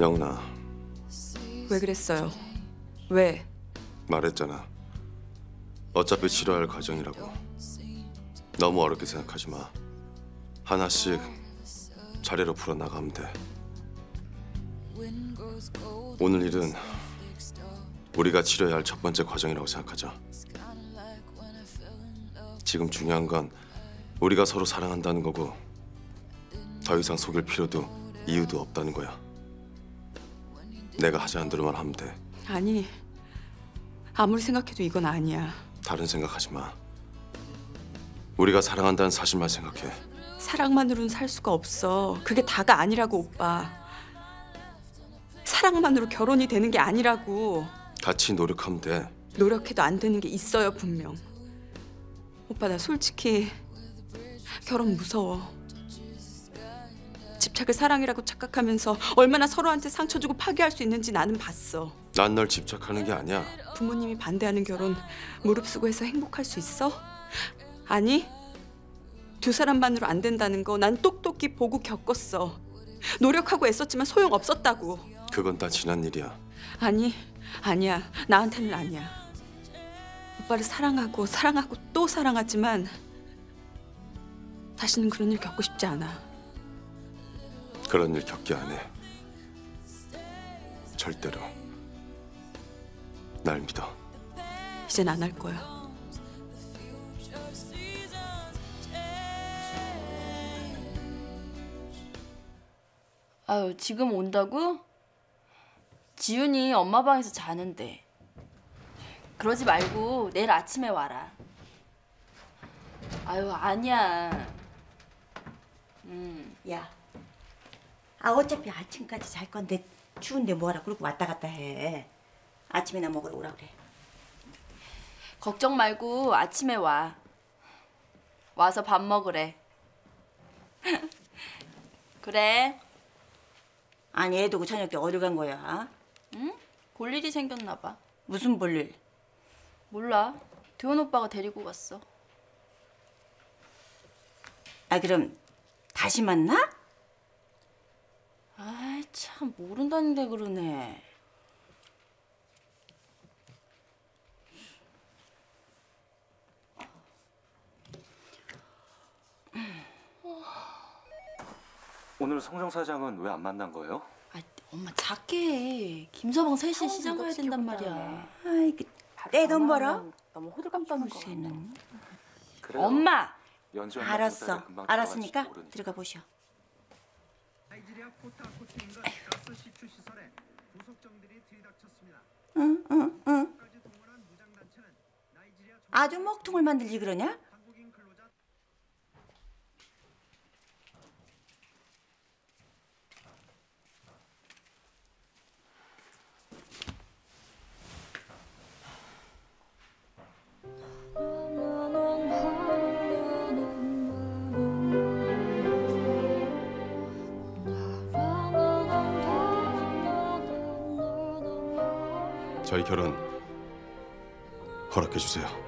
영나 왜 그랬어요? 왜? 말했잖아. 어차피 치러야 할 과정이라고. 너무 어렵게 생각하지 마. 하나씩 차례로 풀어 나가면 돼. 오늘 일은 우리가 치러야 할 첫 번째 과정이라고 생각하자. 지금 중요한 건 우리가 서로 사랑한다는 거고 더 이상 속일 필요도 이유도 없다는 거야. 내가 하자는 대로만 하면 돼. 아니 아무리 생각해도 이건 아니야. 다른 생각하지 마. 우리가 사랑한다는 사실만 생각해. 사랑만으로는 살 수가 없어. 그게 다가 아니라고 오빠. 사랑만으로 결혼이 되는 게 아니라고. 같이 노력하면 돼. 노력해도 안 되는 게 있어요 분명. 오빠 나 솔직히 결혼 무서워. 집착을 사랑이라고 착각하면서 얼마나 서로한테 상처 주고 파괴할 수 있는지 나는 봤어. 난 널 집착하는 게 아니야. 부모님이 반대하는 결혼 무릅쓰고 해서 행복할 수 있어? 아니 두 사람만으로 안 된다는 거 난 똑똑히 보고 겪었어 노력하고 애썼지만 소용 없었다고 그건 다 지난 일이야. 아니 아니야 나한테는 아니야 오빠를 사랑하고 사랑하고 또 사랑하지만 다시는 그런 일 겪고 싶지 않아 그런 일 겪게 안 해. 절대로. 날 믿어. 이젠 안 할 거야 아유, 지금 온다고? 지훈이 엄마 방에서 자는데. 그러지 말고 내일 아침에 와라. 아유, 아니야. 음, 야, 아 어차피 아침까지 잘 건데 추운데 뭐하라 그러고 왔다 갔다 해. 아침이나 먹으러 오라 그래. 걱정 말고 아침에 와. 와서 밥 먹으래. 그래. 아니 애 두고 저녁 때 어디 간 거야? 응? 볼 일이 생겼나 봐. 무슨 볼 일? 몰라. 대원 오빠가 데리고 갔어. 아 그럼 다시 만나? 아이 참 모른다는데 그러네. 오늘 성정 사장은 왜 안 만난 거예요? 아 엄마 작게 해. 김서방 셋이 시장 가야 된단 말이야. 아이 그 떼돈 벌어? 너무 호들갑 떠는 거. 그래요. 엄마. 연주 알았어. 알았으니까. 들어가 시추 응, 응, 응. 나이지리아 정- 아주 먹통을 만들지 그러냐? 저희 결혼 허락해 주세요.